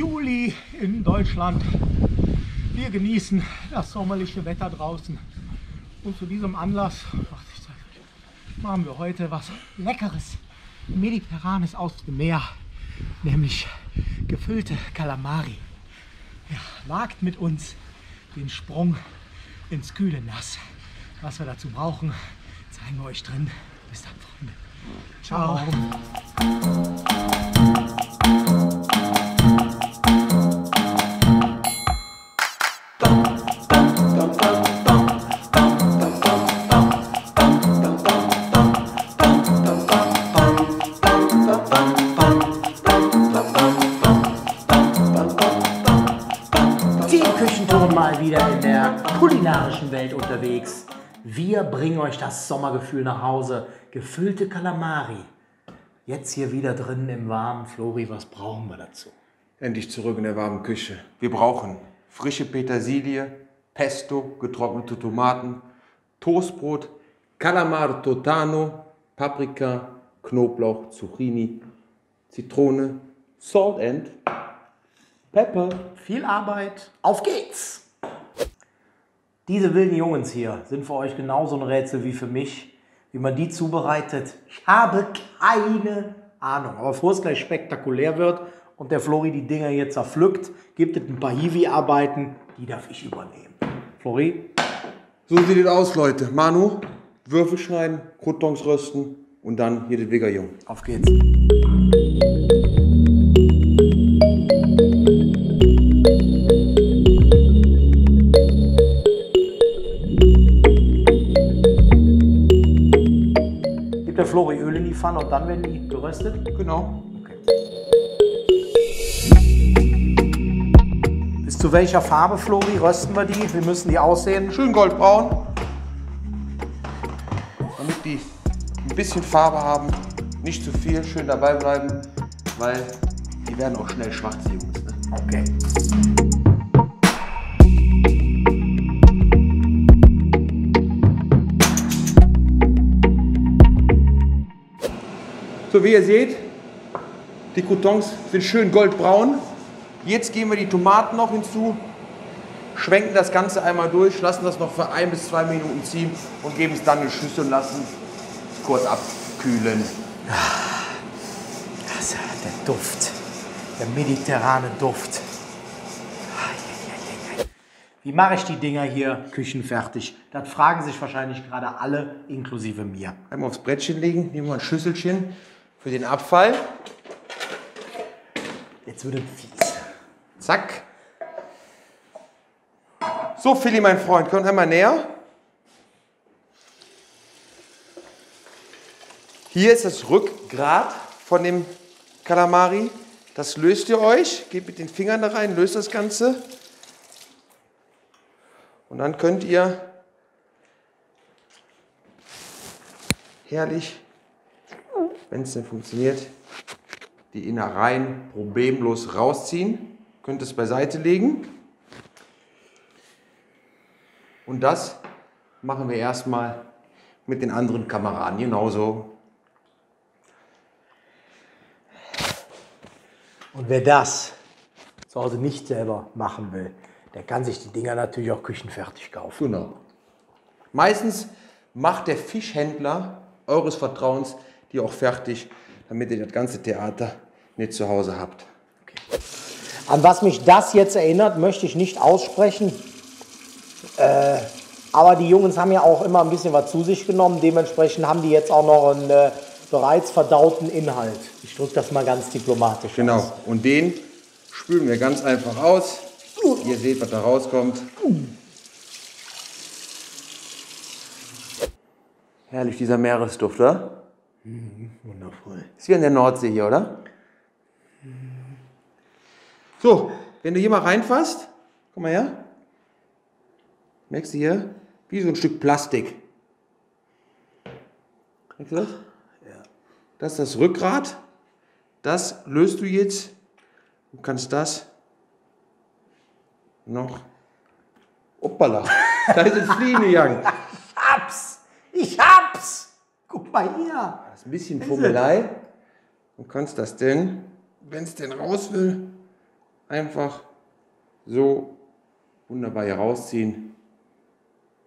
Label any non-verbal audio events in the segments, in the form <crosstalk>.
Juli in Deutschland. Wir genießen das sommerliche Wetter draußen. Und zu diesem Anlass machen wir heute was Leckeres, Mediterranes aus dem Meer, nämlich gefüllte Kalamari. Ja, wagt mit uns den Sprung ins kühle Nass. Was wir dazu brauchen, zeigen wir euch drin. Bis dann, Freunde. Ciao. Teamküchenton das Sommergefühl nach Hause. Gefüllte Kalamari. Jetzt hier wieder drin im warmen. Flori, was brauchen wir dazu? Endlich zurück in der warmen Küche. Wir brauchen frische Petersilie, Pesto, getrocknete Tomaten, Toastbrot, Calamar Totano, Paprika, Knoblauch, Zucchini, Zitrone, Salt and Pepper. Viel Arbeit. Auf geht's! Diese wilden Jungs hier sind für euch genauso ein Rätsel wie für mich. Wie man die zubereitet, ich habe keine Ahnung. Aber bevor es gleich spektakulär wird und der Flori die Dinger hier zerpflückt, gibt es ein paar Hiwi-Arbeiten, die darf ich übernehmen. Flori, So sieht es aus, Leute. Manu, Würfel schneiden, Croutons rösten und dann hier den Wiggerjung. auf geht's. Der Flori Öl in die Pfanne und dann werden die geröstet? Genau. Bis zu welcher Farbe, Flori, rösten wir die? Wie müssen die aussehen? Schön goldbraun. Damit die ein bisschen Farbe haben. Nicht zu viel, schön dabei bleiben, weil die werden auch schnell schwarz, die Jungs. Ne? Okay. So wie ihr seht, die Croutons sind schön goldbraun. Jetzt geben wir die Tomaten noch hinzu, schwenken das Ganze einmal durch, lassen das noch für ein bis zwei Minuten ziehen und geben es dann in Schüssel und lassen es kurz abkühlen. Also, der Duft, der mediterrane Duft. Wie mache ich die Dinger hier küchenfertig? Das fragen sich wahrscheinlich gerade alle, inklusive mir. Einmal aufs Brettchen legen, nehmen wir ein Schüsselchen für den Abfall. Jetzt wird es fies. Zack. So, Philly, mein Freund, komm einmal näher. Hier ist das Rückgrat von dem Kalamari. Das löst ihr euch. Geht mit den Fingern da rein, löst das Ganze. Und dann könnt ihr herrlich, wenn es denn funktioniert, die Innereien problemlos rausziehen. Könnt es beiseite legen. Und das machen wir erstmal mit den anderen Kameraden genauso. Und wer das zu Hause nicht selber machen will, der kann sich die Dinger natürlich auch küchenfertig kaufen. Genau. Meistens macht der Fischhändler eures Vertrauens die auch fertig, damit ihr das ganze Theater nicht zu Hause habt. An was mich das jetzt erinnert, möchte ich nicht aussprechen. Äh, aber die Jungs haben ja auch immer ein bisschen was zu sich genommen. Dementsprechend haben die jetzt auch noch einen äh, bereits verdauten Inhalt. Ich drücke das mal ganz diplomatisch aus. Genau. Und den spülen wir ganz einfach aus. Ihr seht, was da rauskommt. Herrlich, dieser Meeresduft, oder? Wundervoll. Ist wie an der Nordsee hier, oder? So, wenn du hier mal reinfasst, komm mal her. Merkst du hier? Wie so ein Stück Plastik. Merkst du das? Ja. Das ist das Rückgrat. Das löst du jetzt. Du kannst das noch. Hoppala. Da ist ein Fliehen gegangen. <laughs> Ich hab's! Ich hab's! Guck mal hier. Ist ein bisschen Fummelei. Du kannst das denn, wenn es denn raus will, einfach so wunderbar hier rausziehen.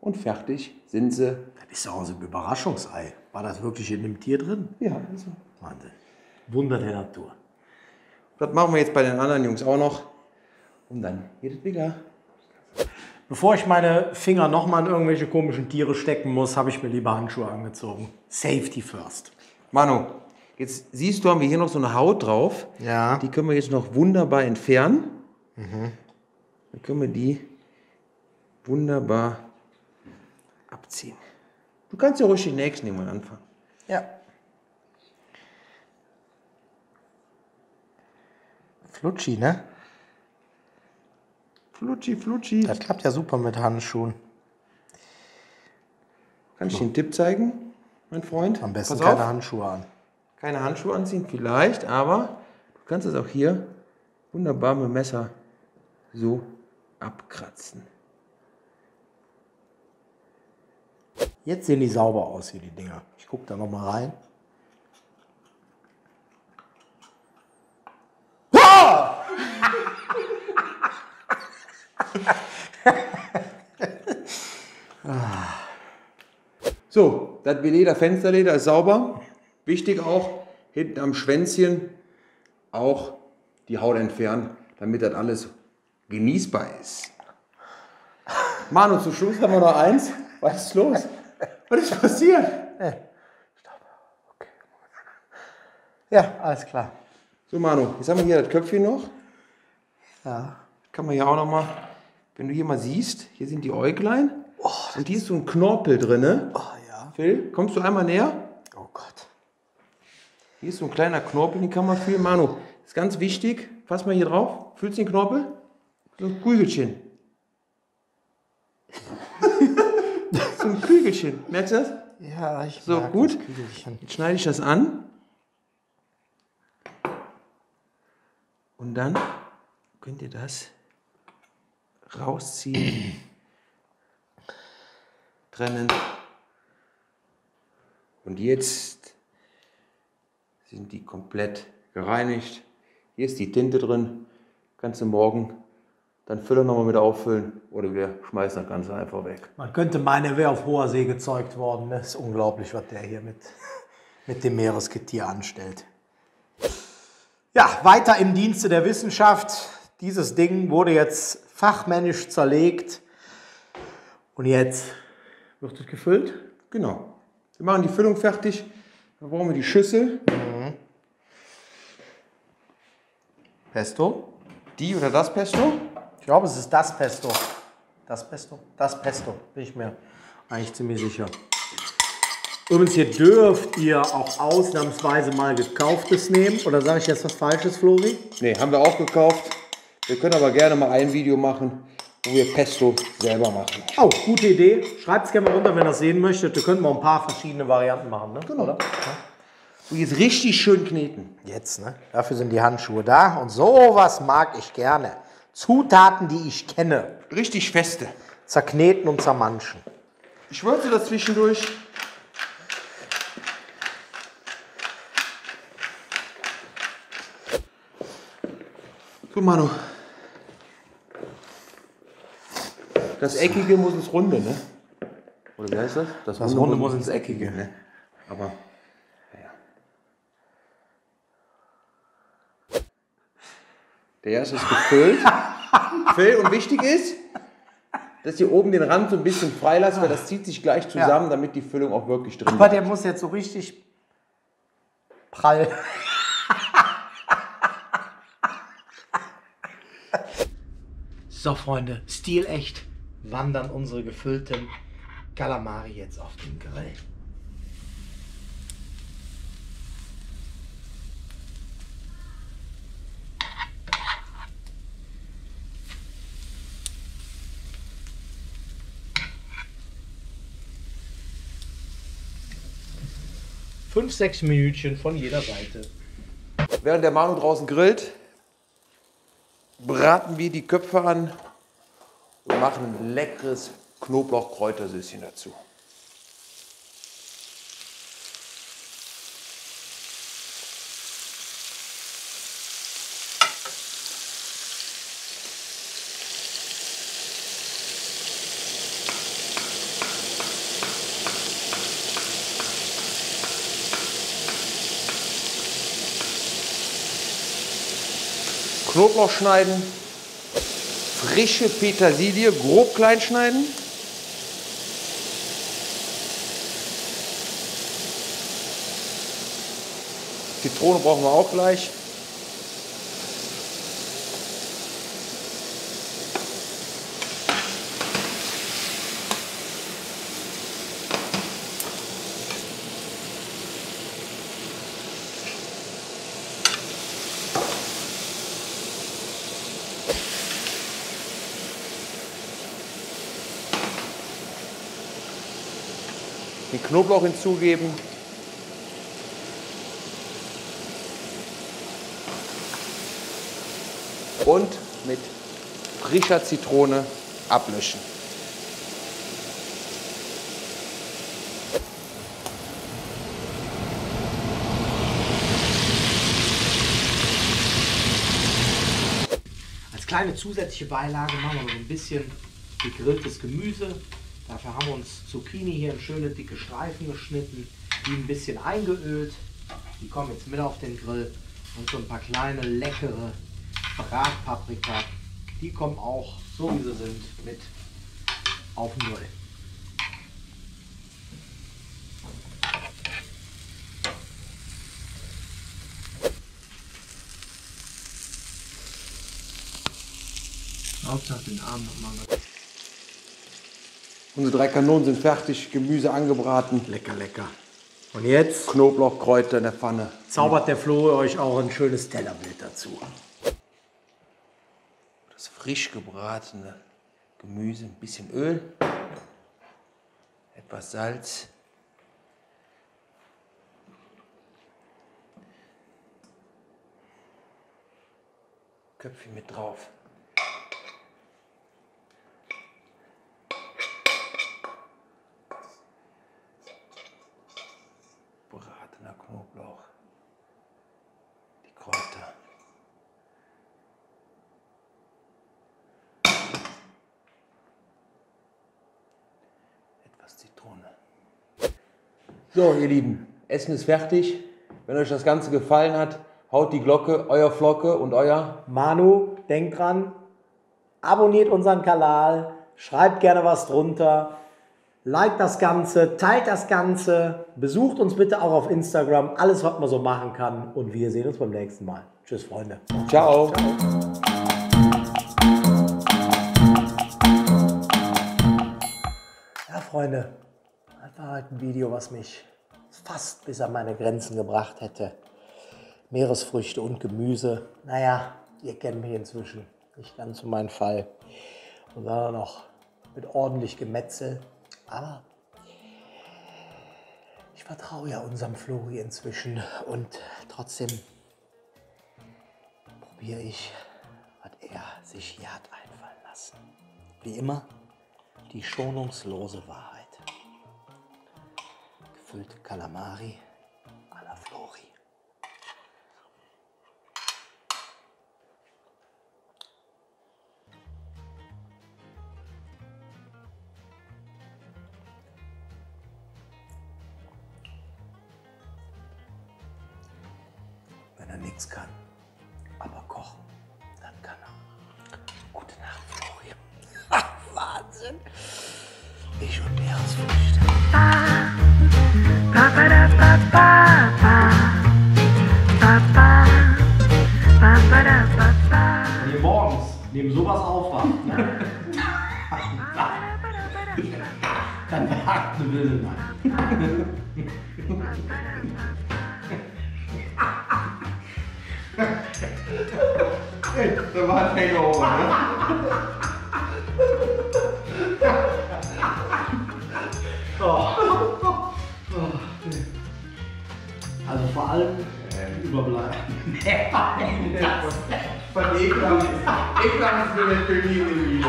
Und fertig sind sie. Das ist ja auch so ein Überraschungsei. War das wirklich in dem Tier drin? Ja, also. Wahnsinn. Wunder der Natur. Das machen wir jetzt bei den anderen Jungs auch noch. Und dann geht es wieder. Bevor ich meine Finger nochmal in irgendwelche komischen Tiere stecken muss, habe ich mir lieber Handschuhe angezogen. Safety first. Manu, jetzt siehst du, haben wir hier noch so eine Haut drauf. Ja. Die können wir jetzt noch wunderbar entfernen. Dann können wir die wunderbar abziehen. Du kannst ja ruhig den nächsten nehmen und anfangen. Ja. Flutschi, ne? Flutschi, Flutschi. Das klappt ja super mit Handschuhen. Kann ich dir einen Tipp zeigen, mein Freund? Am besten Pass auf. keine Handschuhe an. keine Handschuhe anziehen, vielleicht, aber du kannst es auch hier wunderbar mit dem Messer so abkratzen. Jetzt sehen die sauber aus hier, die Dinger. Ich gucke da nochmal rein. <laughs> So, das Beleder, Fensterleder ist sauber. Wichtig auch, hinten am Schwänzchen auch die Haut entfernen, damit das alles genießbar ist. Manu, zum Schluss haben wir noch eins. Was ist los? Was ist passiert? Ja, alles klar. So, Manu, jetzt haben wir hier das Köpfchen noch. Ja. Kann man hier auch noch mal, wenn du hier mal siehst, hier sind die Äuglein. und hier ist so ein Knorpel drin. Oh. Phil, kommst du einmal näher? Oh Gott. Hier ist so ein kleiner Knorpel, den kann man fühlen. Manu, ist ganz wichtig. Fass mal hier drauf. Fühlst du den Knorpel? So ein Kügelchen. <laughs> so ein Kügelchen. Merkst du das? Ja, ich So, mag gut. das Kügelchen. Jetzt schneide ich das an. Und dann könnt ihr das rausziehen, <clears throat> trennen. Und jetzt sind die komplett gereinigt. Hier ist die Tinte drin. Kannst du morgen dann Füller nochmal mit auffüllen oder wir schmeißen das Ganze einfach weg. Man könnte meinen, er wäre auf hoher See gezeugt worden. Das ist unglaublich, was der hier mit, mit dem Meeresgetier anstellt. Ja, weiter im Dienste der Wissenschaft. Dieses Ding wurde jetzt fachmännisch zerlegt. Und jetzt wird es gefüllt. Genau. Wir machen die Füllung fertig. Dann brauchen wir die Schüssel. Pesto. Die oder das Pesto? Ich glaube, es ist das Pesto. Das Pesto? Das Pesto, bin ich mir eigentlich ziemlich sicher. Übrigens, hier dürft ihr auch ausnahmsweise mal gekauftes nehmen. Oder sage ich jetzt was Falsches, Flori? Ne, haben wir auch gekauft. Wir können aber gerne mal ein Video machen, wo wir Pesto selber machen. Oh, gute Idee. Schreibt es gerne mal runter, wenn ihr das sehen möchtet. Wir können mal ein paar verschiedene Varianten machen, ne? Genau. Oder? Und jetzt richtig schön kneten. Jetzt, ne? Dafür sind die Handschuhe da. Und sowas mag ich gerne. Zutaten, die ich kenne. Richtig feste. Zerkneten und zermanschen. Ich würze das zwischendurch. So, Manu. Das Eckige muss ins Runde, ne? Oder wie heißt das? Das, Runde muss ins Eckige. Ne? Aber, naja. Der erste ist gefüllt. <laughs> Phil, und wichtig ist, dass ihr oben den Rand so ein bisschen freilasst, weil das zieht sich gleich zusammen, damit die Füllung auch wirklich drin Aber bleibt. der muss jetzt so richtig prall. <laughs> So, Freunde, stilecht wandern unsere gefüllten Kalamari jetzt auf den Grill. Fünf, sechs Minütchen von jeder Seite. Während der Manu draußen grillt, braten wir die Köpfe an und machen ein leckeres Knoblauchkräutersüßchen dazu. Knoblauch schneiden, Frische Petersilie grob klein schneiden. Zitrone brauchen wir auch gleich. Den Knoblauch hinzugeben. Und mit frischer Zitrone ablöschen. Als kleine zusätzliche Beilage machen wir noch ein bisschen gegrilltes Gemüse. Dafür haben wir uns Zucchini hier in schöne dicke Streifen geschnitten, die ein bisschen eingeölt. Die kommen jetzt mit auf den Grill. Und so ein paar kleine leckere Bratpaprika. Die kommen auch, so wie sie sind, mit auf den Grill. Hauptsache den Arm nochmal. Unsere drei Kanonen sind fertig, Gemüse angebraten, Lecker, lecker. Und jetzt Knoblauch, Kräuter in der Pfanne. zaubert der Flo euch auch ein schönes Tellerbild dazu. Das frisch gebratene Gemüse, ein bisschen Öl, etwas Salz. Köpfchen mit drauf. Knoblauch. Die Kräuter. etwas Zitrone. So, ihr Lieben, Essen ist fertig. Wenn euch das Ganze gefallen hat, haut die Glocke, euer Flocke und euer. Manu, denkt dran, abonniert unseren Kanal, schreibt gerne was drunter, liked das Ganze, teilt das Ganze, besucht uns bitte auch auf Instagram, alles, was man so machen kann. Und wir sehen uns beim nächsten Mal. Tschüss, Freunde. Ciao. Ja, Freunde, das war halt ein Video, was mich fast bis an meine Grenzen gebracht hätte. Meeresfrüchte und Gemüse. Naja, ihr kennt mich inzwischen. Nicht ganz so mein Fall. Und dann noch mit ordentlich Gemetzel. Aber ich vertraue ja unserem Flori inzwischen. Und trotzdem probiere ich, was er sich hier hat einfallen lassen. Wie immer, die schonungslose Wahrheit. Gefüllte Kalamari nichts kann, aber kochen, dann kann er. Gute Nacht, Flori. <laughs> Wahnsinn. Ich und Meeresfrüchte. Wenn ihr morgens neben sowas aufwacht, ne? dann wagt eine wilde Nacht. Da war ein Hangover, ne? Also vor allem überbleiben. Von ekelhaft. Ist mir das für nie im Video.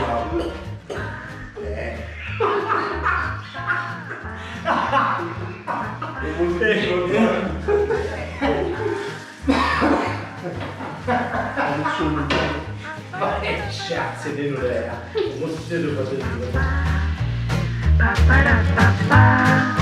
muss ich schon <laughs> Scherze hin oder her. Du musst dir überwinden. Ba-ba-da-ba-ba.